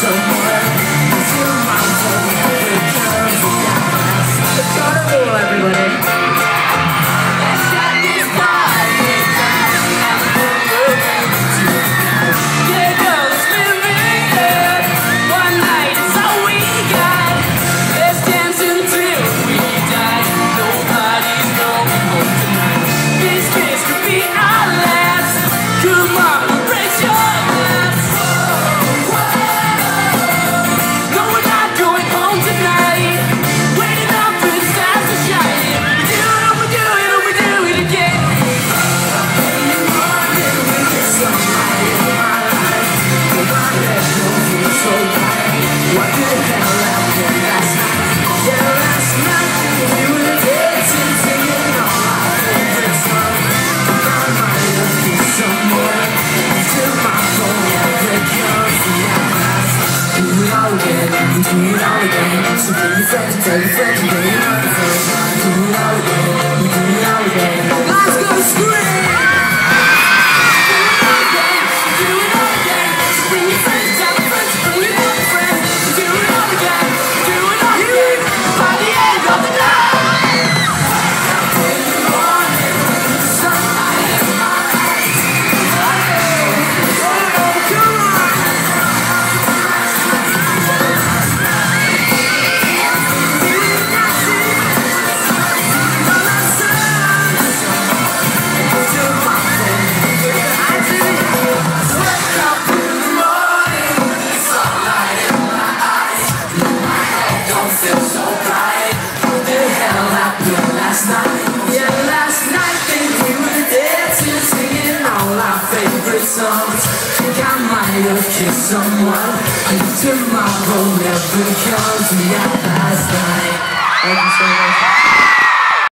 someone She's new, all the games. She tell your friends, tell your friends. good songs Think I might have kissed someone. And tomorrow never comes We had last night. Thank you so much.